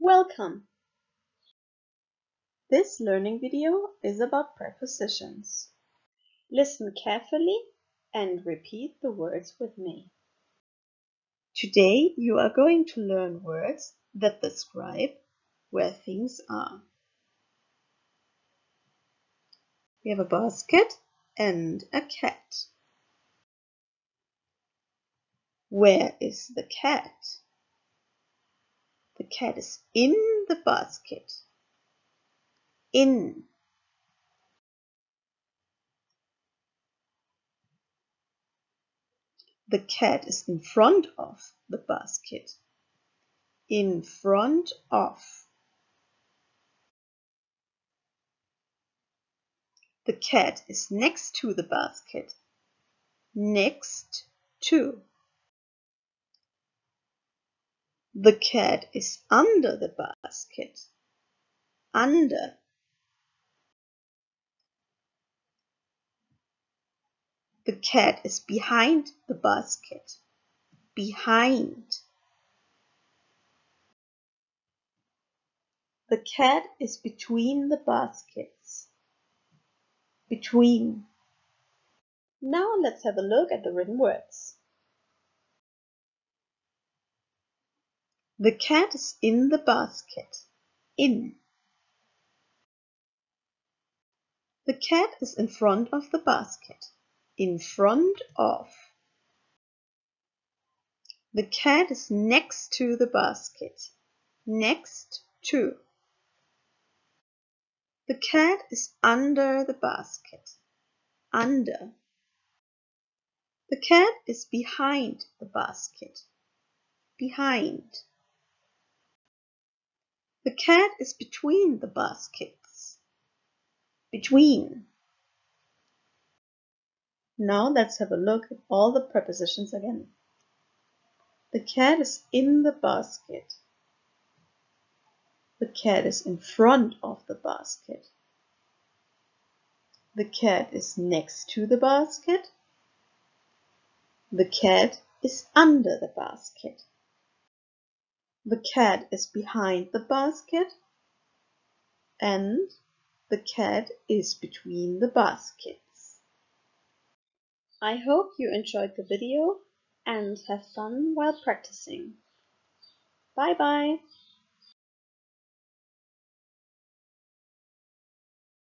Welcome! This learning video is about prepositions. Listen carefully and repeat the words with me. Today you are going to learn words that describe where things are. We have a basket and a cat. Where is the cat? The cat is in the basket. In. The cat is in front of the basket. In front of. The cat is next to the basket. Next to. The cat is under the basket. Under. The cat is behind the basket. Behind. The cat is between the baskets. Between. Now let's have a look at the written words. The cat is in the basket. In. The cat is in front of the basket. In front of. The cat is next to the basket. Next to. The cat is under the basket. Under. The cat is behind the basket. Behind. The cat is between the baskets. Between. Now let's have a look at all the prepositions again. The cat is in the basket. The cat is in front of the basket. The cat is next to the basket. The cat is under the basket. The cat is behind the basket. And the cat is between the baskets. I hope you enjoyed the video and have fun while practicing. Bye bye!